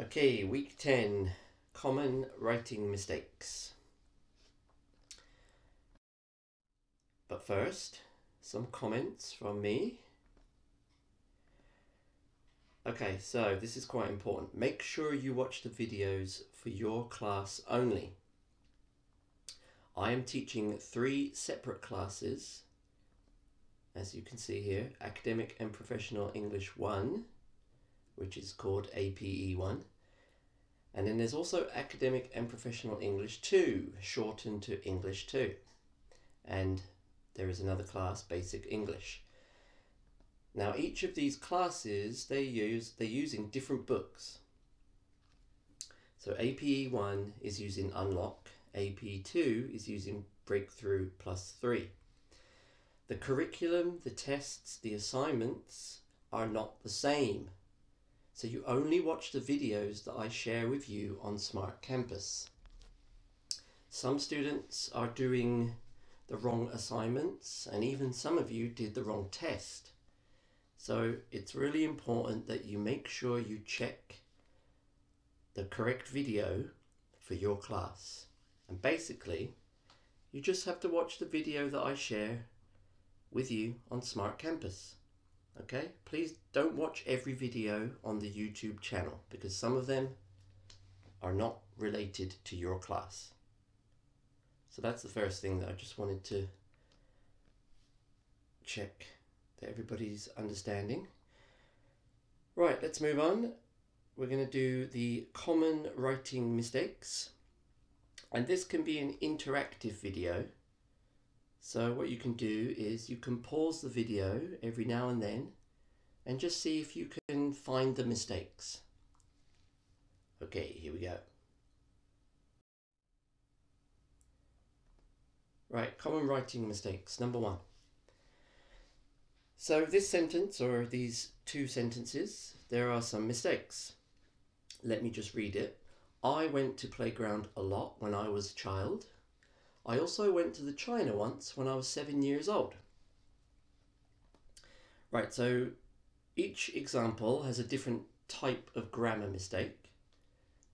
Okay, week 10 common writing mistakes. But first, some comments from me. Okay, so this is quite important. Make sure you watch the videos for your class only. I am teaching three separate classes, as you can see here Academic and Professional English 1, which is called APE 1. And then there's also Academic and Professional English 2, shortened to English 2. And there is another class, Basic English. Now each of these classes they use they're using different books. So APE 1 is using Unlock, APE 2 is using Breakthrough Plus 3. The curriculum, the tests, the assignments are not the same. So you only watch the videos that I share with you on Smart Campus. Some students are doing the wrong assignments and even some of you did the wrong test. So it's really important that you make sure you check the correct video for your class. And basically, you just have to watch the video that I share with you on Smart Campus. Okay, please don't watch every video on the YouTube channel because some of them are not related to your class. So that's the first thing that I just wanted to check that everybody's understanding. Right, let's move on. We're going to do the common writing mistakes. And this can be an interactive video. So what you can do is you can pause the video every now and then and just see if you can find the mistakes. Okay, here we go. Right, common writing mistakes. Number one. So this sentence or these two sentences, there are some mistakes. Let me just read it. I went to playground a lot when I was a child. I also went to the China once when I was seven years old. Right, so each example has a different type of grammar mistake.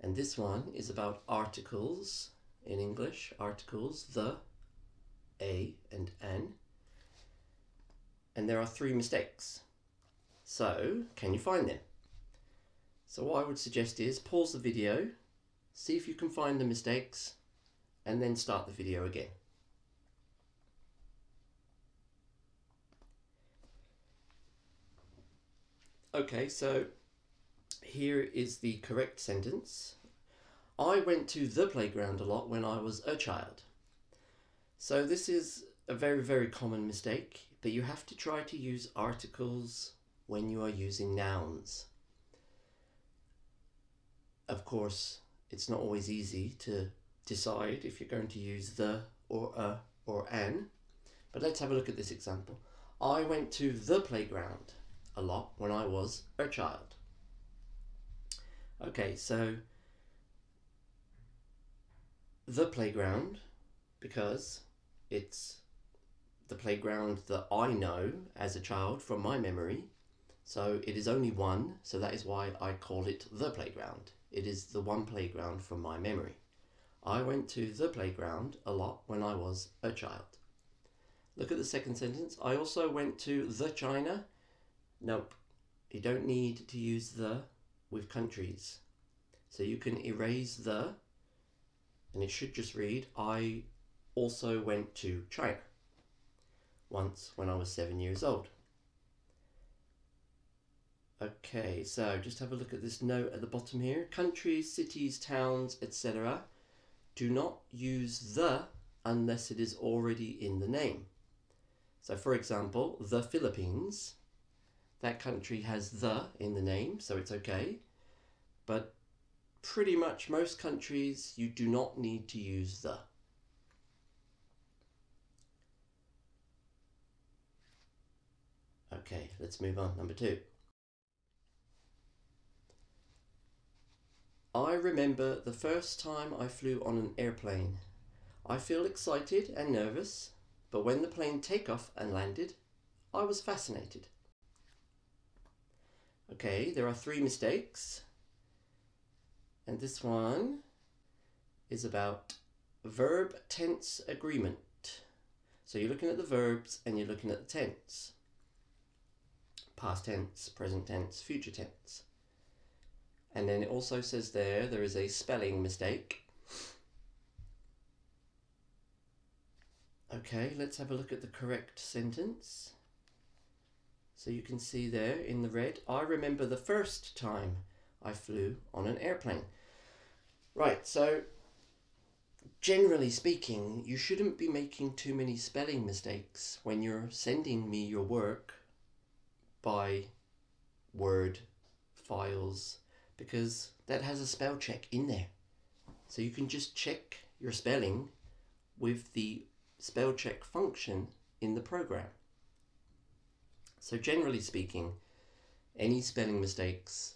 And this one is about articles in English, articles, the, a and an. And there are three mistakes. So, can you find them? So what I would suggest is pause the video, see if you can find the mistakes, and then start the video again. Okay, so here is the correct sentence. I went to the playground a lot when I was a child. So this is a very, very common mistake, but you have to try to use articles when you are using nouns. Of course, it's not always easy to decide if you're going to use the or a or an, but let's have a look at this example. I went to the playground a lot when I was a child. Okay, so the playground, because it's the playground that I know as a child from my memory. So it is only one, so that is why I call it the playground. It is the one playground from my memory. I went to the playground a lot when I was a child. Look at the second sentence. I also went to the China. Nope. You don't need to use the with countries. So you can erase the and it should just read I also went to China once when I was seven years old. Okay, so just have a look at this note at the bottom here. Countries, cities, towns, etc. Do not use the unless it is already in the name. So for example, the Philippines, that country has the in the name, so it's okay. But pretty much most countries, you do not need to use the. Okay, let's move on. Number two. I remember the first time I flew on an airplane. I feel excited and nervous, but when the plane take off and landed, I was fascinated. Okay, there are three mistakes. And this one is about verb tense agreement. So you're looking at the verbs and you're looking at the tense. Past tense, present tense, future tense. And then it also says there, there is a spelling mistake. Okay, let's have a look at the correct sentence. So you can see there in the red, I remember the first time I flew on an airplane. Right, so generally speaking, you shouldn't be making too many spelling mistakes when you're sending me your work by Word files because that has a spell check in there. So you can just check your spelling with the spell check function in the program. So generally speaking, any spelling mistakes,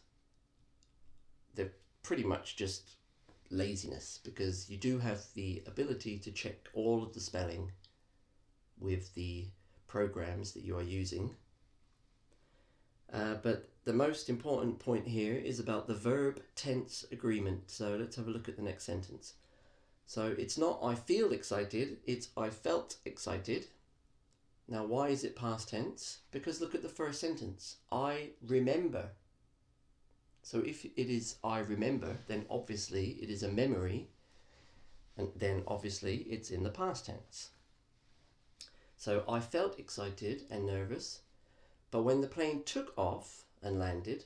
they're pretty much just laziness because you do have the ability to check all of the spelling with the programs that you are using. Uh, but the most important point here is about the verb tense agreement. So let's have a look at the next sentence. So it's not I feel excited, it's I felt excited. Now, why is it past tense? Because look at the first sentence I remember. So if it is I remember, then obviously it is a memory, and then obviously it's in the past tense. So I felt excited and nervous, but when the plane took off and landed,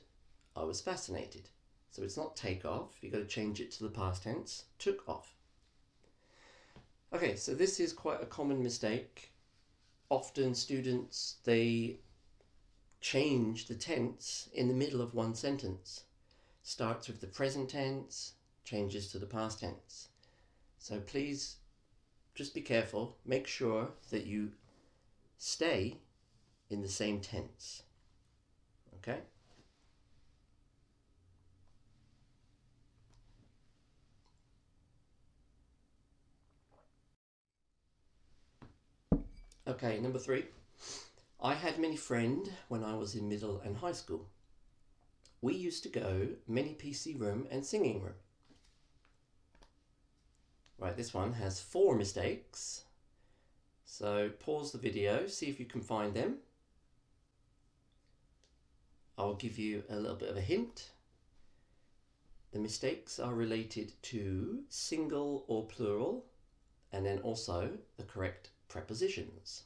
I was fascinated. So it's not take off, you've got to change it to the past tense, took off. Okay, so this is quite a common mistake. Often students, they change the tense in the middle of one sentence. Starts with the present tense, changes to the past tense. So please just be careful. Make sure that you stay in the same tense. Okay? Okay, number three. I had many friend when I was in middle and high school. We used to go many PC room and singing room. Right, this one has four mistakes. So pause the video, see if you can find them. I'll give you a little bit of a hint. The mistakes are related to single or plural, and then also the correct prepositions.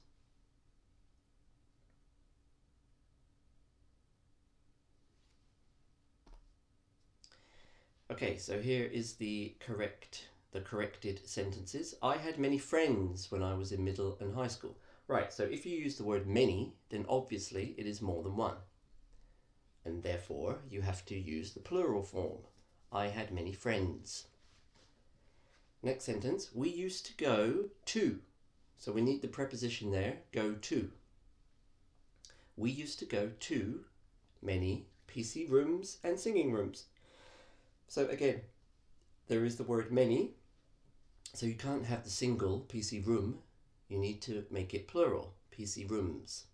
Okay, so here is the correct, the corrected sentences. I had many friends when I was in middle and high school. Right, so if you use the word many, then obviously it is more than one. And therefore, you have to use the plural form. I had many friends. Next sentence, we used to go to. So we need the preposition there, go to. We used to go to many PC rooms and singing rooms. So again, there is the word many. So you can't have the single PC room. You need to make it plural, PC rooms.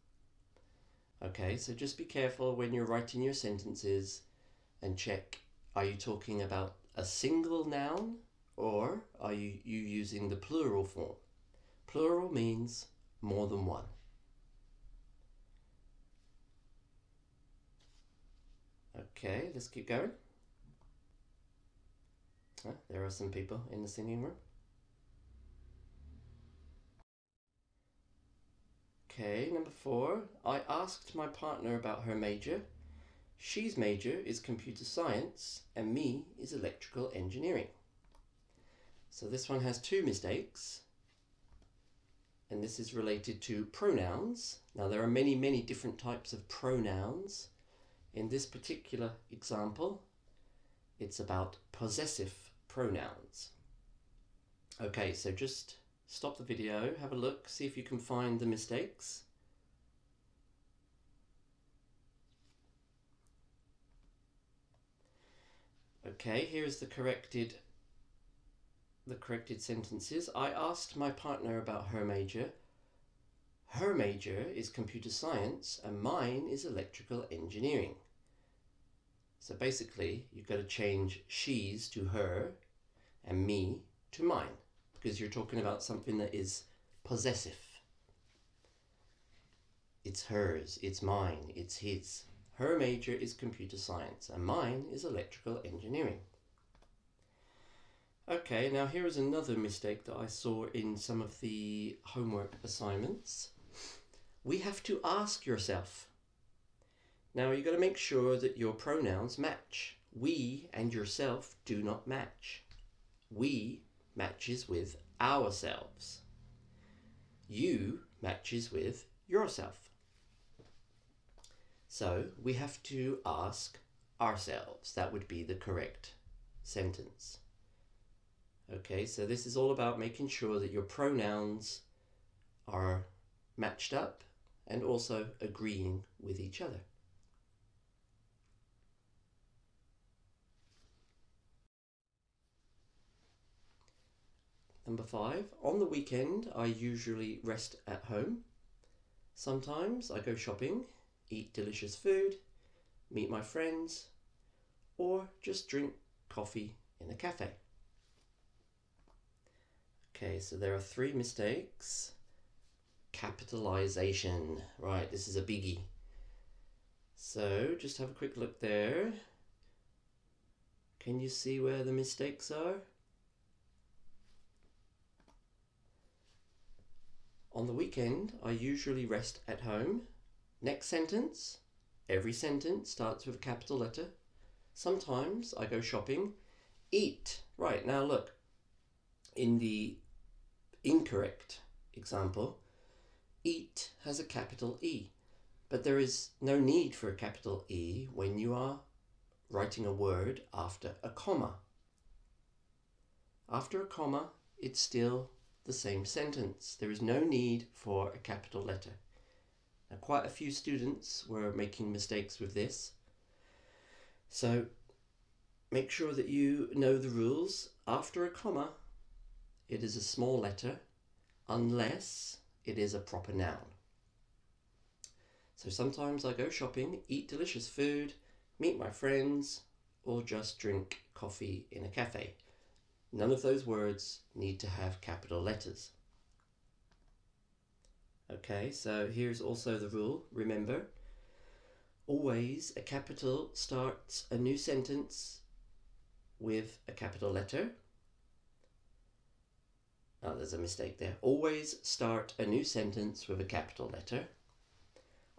Okay, so just be careful when you're writing your sentences and check, are you talking about a single noun or are you, you using the plural form? Plural means more than one. Okay, let's keep going. Oh, there are some people in the singing room. Okay, number four. I asked my partner about her major. She's major is computer science and me is electrical engineering. So this one has two mistakes. And this is related to pronouns. Now there are many, many different types of pronouns. In this particular example, it's about possessive pronouns. Okay, so just stop the video, have a look, see if you can find the mistakes. Okay, here's the corrected the corrected sentences. I asked my partner about her major. Her major is computer science and mine is electrical engineering. So basically, you've got to change she's to her and me to mine because you're talking about something that is possessive. It's hers, it's mine, it's his. Her major is computer science and mine is electrical engineering. Okay, now here is another mistake that I saw in some of the homework assignments. We have to ask yourself. Now you've got to make sure that your pronouns match. We and yourself do not match. We matches with ourselves. You matches with yourself. So we have to ask ourselves. That would be the correct sentence. Okay, so this is all about making sure that your pronouns are matched up and also agreeing with each other. Number five, on the weekend I usually rest at home. Sometimes I go shopping, eat delicious food, meet my friends, or just drink coffee in a cafe. Okay, so there are three mistakes. Capitalization. Right, this is a biggie. So just have a quick look there. Can you see where the mistakes are? On the weekend, I usually rest at home. Next sentence. Every sentence starts with a capital letter. Sometimes I go shopping. Eat. Right, now look. In the incorrect example, eat has a capital E, but there is no need for a capital E when you are writing a word after a comma. After a comma, it's still the same sentence. There is no need for a capital letter. Now, quite a few students were making mistakes with this. So, make sure that you know the rules. After a comma, it is a small letter unless it is a proper noun. So sometimes I go shopping, eat delicious food, meet my friends, or just drink coffee in a cafe. None of those words need to have capital letters. Okay, so here's also the rule. Remember, always a capital starts a new sentence with a capital letter Oh, there's a mistake there. Always start a new sentence with a capital letter.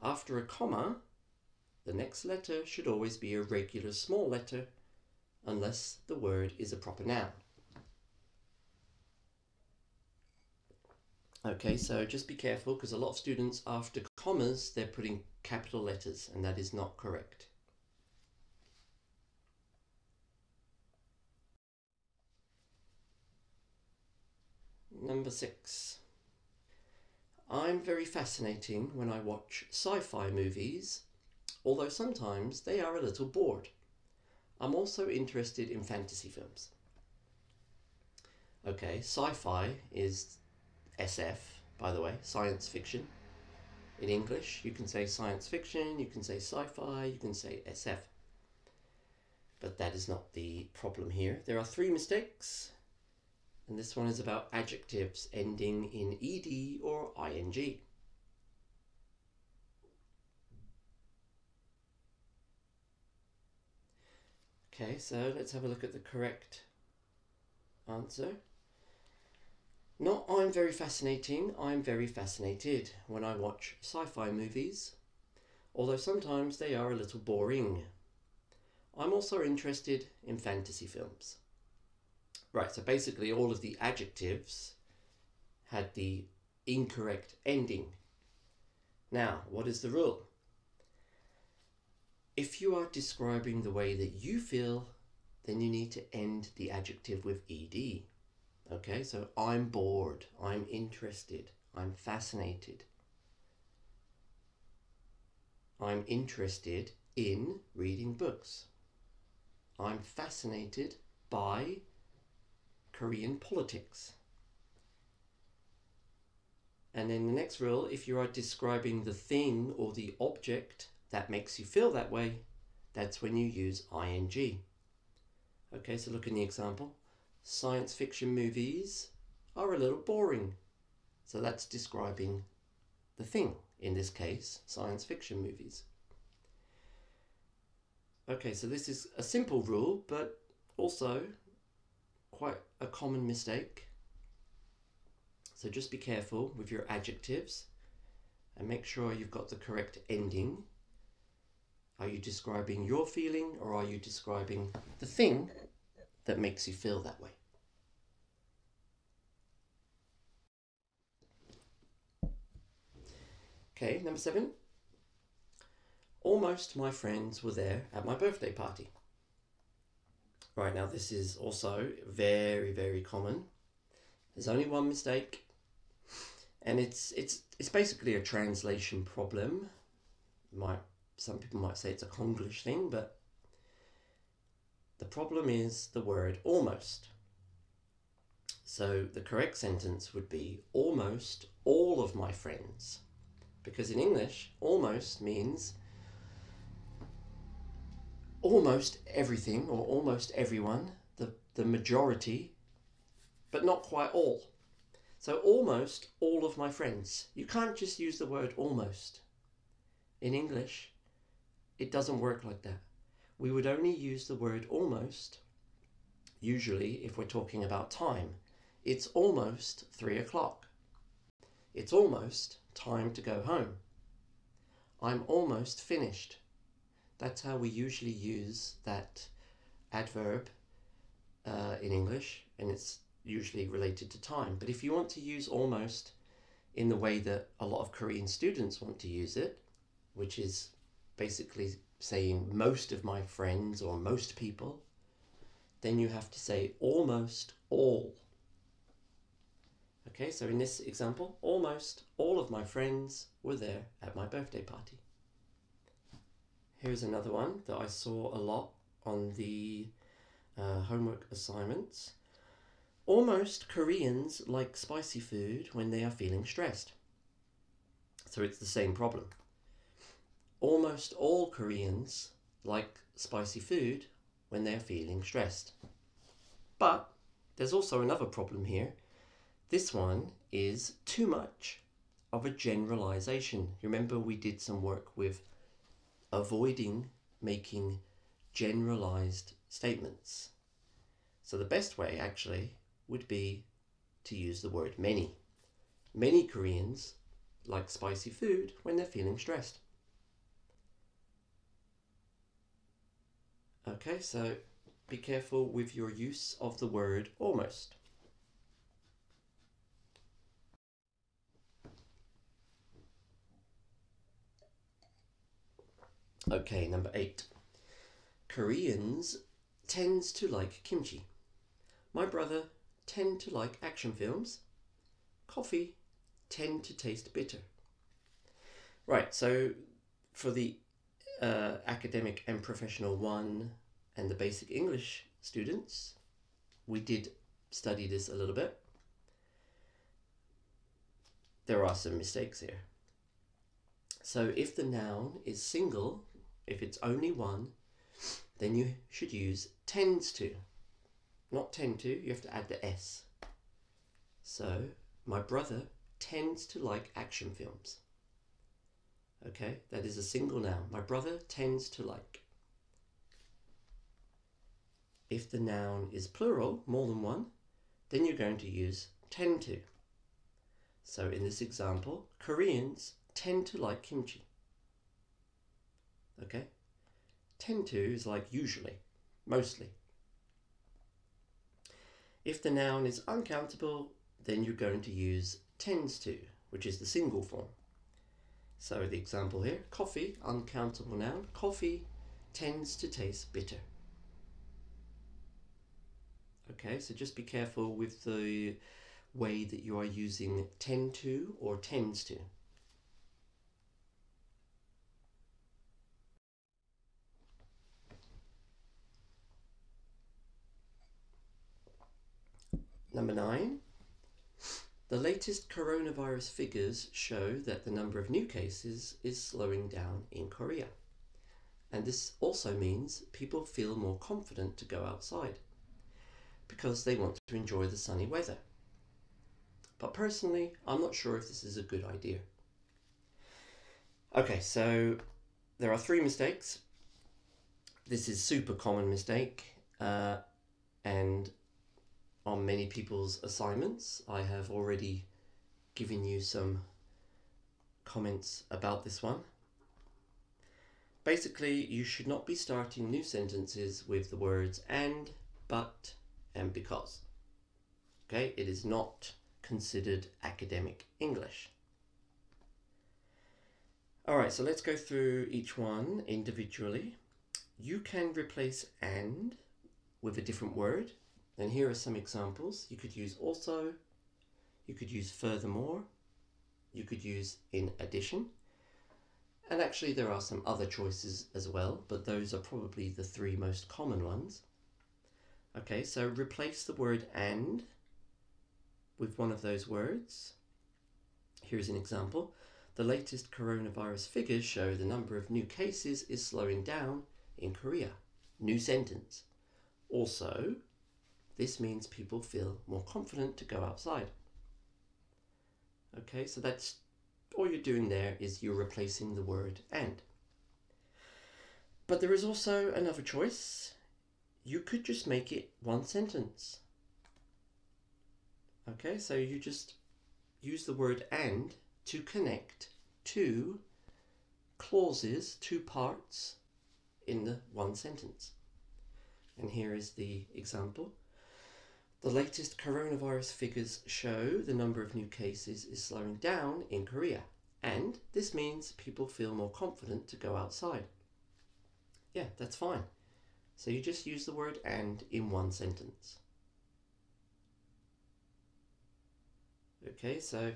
After a comma, the next letter should always be a regular small letter unless the word is a proper noun. Okay, so just be careful because a lot of students after commas they're putting capital letters and that is not correct. Number six. I'm very fascinating when I watch sci fi movies, although sometimes they are a little bored. I'm also interested in fantasy films. Okay, sci fi is SF, by the way, science fiction. In English, you can say science fiction, you can say sci fi, you can say SF. But that is not the problem here. There are three mistakes and this one is about adjectives ending in ed or ing. Okay, so let's have a look at the correct answer. Not I'm very fascinating, I'm very fascinated when I watch sci-fi movies, although sometimes they are a little boring. I'm also interested in fantasy films. Right, so basically all of the adjectives had the incorrect ending. Now, what is the rule? If you are describing the way that you feel, then you need to end the adjective with ed. Okay, so I'm bored, I'm interested, I'm fascinated. I'm interested in reading books. I'm fascinated by Korean politics. And then the next rule, if you are describing the thing or the object that makes you feel that way, that's when you use ing. Okay, so look in the example. Science fiction movies are a little boring. So that's describing the thing, in this case, science fiction movies. Okay, so this is a simple rule, but also quite a common mistake. So just be careful with your adjectives and make sure you've got the correct ending. Are you describing your feeling or are you describing the thing that makes you feel that way? Okay, number seven. Almost my friends were there at my birthday party. Right now, this is also very, very common. There's only one mistake, and it's it's it's basically a translation problem. Might some people might say it's a Konglish thing, but the problem is the word almost. So the correct sentence would be almost all of my friends. Because in English, almost means almost everything or almost everyone, the, the majority, but not quite all. So almost all of my friends. You can't just use the word almost. In English, it doesn't work like that. We would only use the word almost, usually if we're talking about time. It's almost three o'clock. It's almost time to go home. I'm almost finished. That's how we usually use that adverb uh, in English, and it's usually related to time. But if you want to use almost in the way that a lot of Korean students want to use it, which is basically saying most of my friends or most people, then you have to say almost all. Okay, so in this example, almost all of my friends were there at my birthday party. Here's another one that I saw a lot on the uh, homework assignments. Almost Koreans like spicy food when they are feeling stressed. So it's the same problem. Almost all Koreans like spicy food when they are feeling stressed. But there's also another problem here. This one is too much of a generalization. Remember we did some work with avoiding making generalized statements. So the best way actually would be to use the word many. Many Koreans like spicy food when they're feeling stressed. Okay, so be careful with your use of the word almost. Okay, number eight. Koreans tends to like kimchi. My brother tend to like action films. Coffee tend to taste bitter. Right, so for the uh, academic and professional one and the basic English students, we did study this a little bit. There are some mistakes here. So if the noun is single, if it's only one, then you should use tends to. Not tend to, you have to add the S. So, my brother tends to like action films. Okay, that is a single noun. My brother tends to like. If the noun is plural, more than one, then you're going to use tend to. So in this example, Koreans tend to like kimchi. Okay? Tend to is like usually, mostly. If the noun is uncountable, then you're going to use tends to, which is the single form. So the example here, coffee, uncountable noun, coffee tends to taste bitter. Okay, so just be careful with the way that you are using tend to or tends to. Number nine, the latest coronavirus figures show that the number of new cases is slowing down in Korea. And this also means people feel more confident to go outside because they want to enjoy the sunny weather. But personally, I'm not sure if this is a good idea. Okay, so there are three mistakes. This is super common mistake, uh, and on many people's assignments, I have already given you some comments about this one. Basically, you should not be starting new sentences with the words and, but, and because. Okay, it is not considered academic English. Alright, so let's go through each one individually. You can replace and with a different word. And here are some examples. You could use also, you could use furthermore, you could use in addition. And actually there are some other choices as well, but those are probably the three most common ones. Okay, so replace the word and with one of those words. Here's an example. The latest coronavirus figures show the number of new cases is slowing down in Korea. New sentence. Also, this means people feel more confident to go outside. Okay, so that's all you're doing there is you're replacing the word and. But there is also another choice. You could just make it one sentence. Okay, so you just use the word and to connect two clauses, two parts in the one sentence. And here is the example. The latest coronavirus figures show the number of new cases is slowing down in Korea, and this means people feel more confident to go outside. Yeah, that's fine. So you just use the word and in one sentence. Okay, so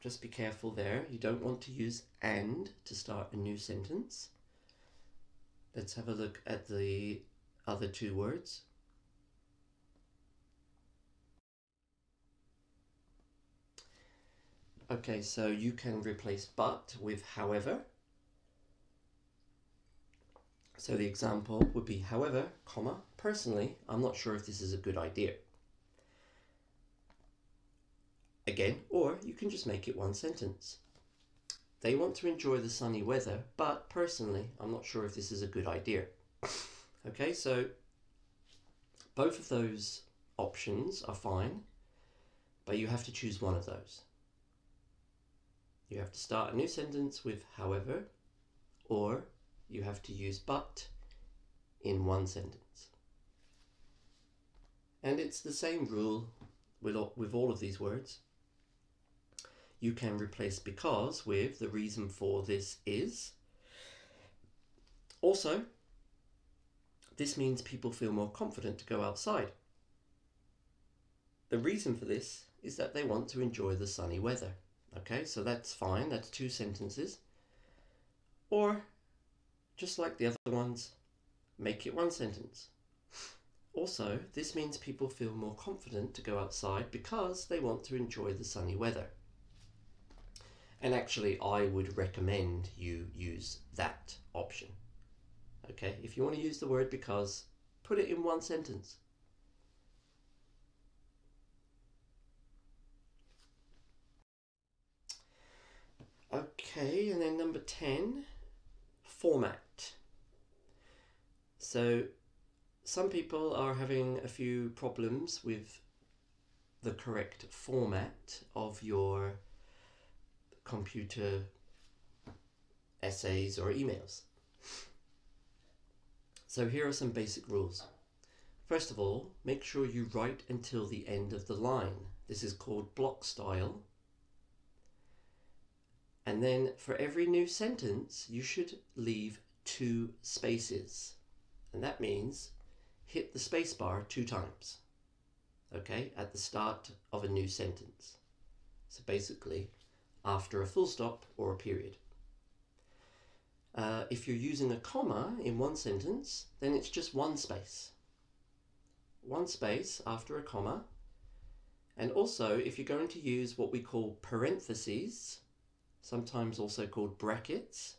just be careful there. You don't want to use and to start a new sentence. Let's have a look at the other two words. Okay, so you can replace but with however. So the example would be however, comma, personally, I'm not sure if this is a good idea. Again, or you can just make it one sentence. They want to enjoy the sunny weather, but personally, I'm not sure if this is a good idea. okay, so both of those options are fine, but you have to choose one of those. You have to start a new sentence with however, or you have to use but in one sentence. And it's the same rule with all, with all of these words you can replace because with the reason for this is. Also, this means people feel more confident to go outside. The reason for this is that they want to enjoy the sunny weather. Okay, so that's fine, that's two sentences. Or, just like the other ones, make it one sentence. Also, this means people feel more confident to go outside because they want to enjoy the sunny weather. And actually, I would recommend you use that option. Okay, if you want to use the word because, put it in one sentence. Okay, and then number 10, format. So, some people are having a few problems with the correct format of your computer essays or emails. So here are some basic rules. First of all, make sure you write until the end of the line. This is called block style. And then for every new sentence, you should leave two spaces. And that means hit the spacebar two times. Okay, at the start of a new sentence. So basically, after a full stop or a period. Uh, if you're using a comma in one sentence, then it's just one space. One space after a comma. And also, if you're going to use what we call parentheses, sometimes also called brackets,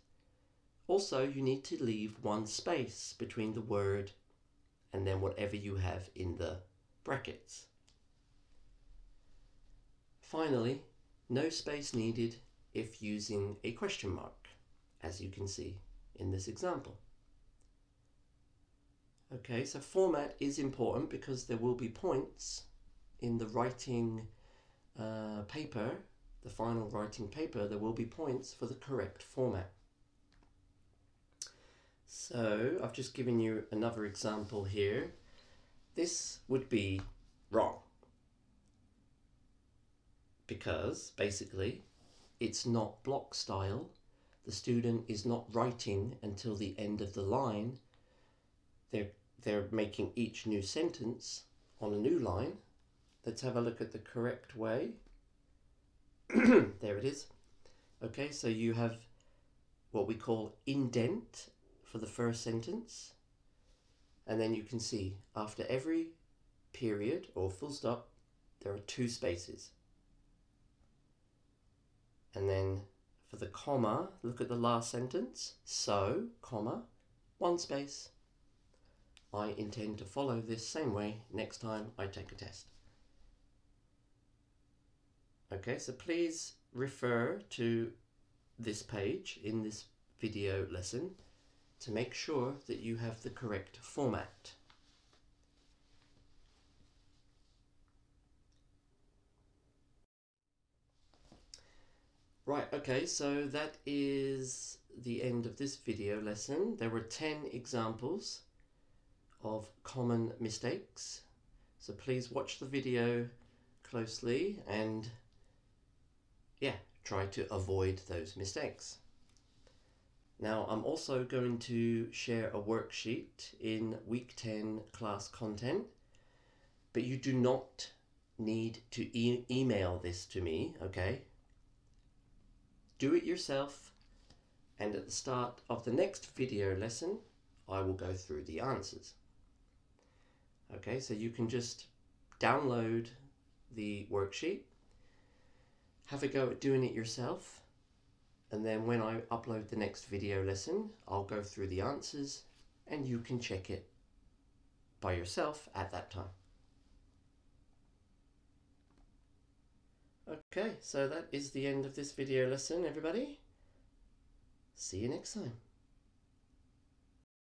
Also, you need to leave one space between the word and then whatever you have in the brackets. Finally, no space needed if using a question mark, as you can see in this example. Okay, so format is important because there will be points in the writing uh, paper, the final writing paper, there will be points for the correct format. So I've just given you another example here. This would be wrong because basically it's not block style. The student is not writing until the end of the line. They're, they're making each new sentence on a new line. Let's have a look at the correct way. there it is. Okay, so you have what we call indent for the first sentence. And then you can see after every period or full stop, there are two spaces. And then for the comma, look at the last sentence. So, comma, one space. I intend to follow this same way next time I take a test. Okay, so please refer to this page in this video lesson to make sure that you have the correct format. Right, okay, so that is the end of this video lesson. There were 10 examples of common mistakes. So please watch the video closely and try to avoid those mistakes. Now I'm also going to share a worksheet in week 10 class content, but you do not need to e email this to me, okay? Do it yourself and at the start of the next video lesson, I will go through the answers. Okay, so you can just download the worksheet, have a go at doing it yourself, and then when I upload the next video lesson, I'll go through the answers and you can check it by yourself at that time. Okay, so that is the end of this video lesson, everybody. See you next time.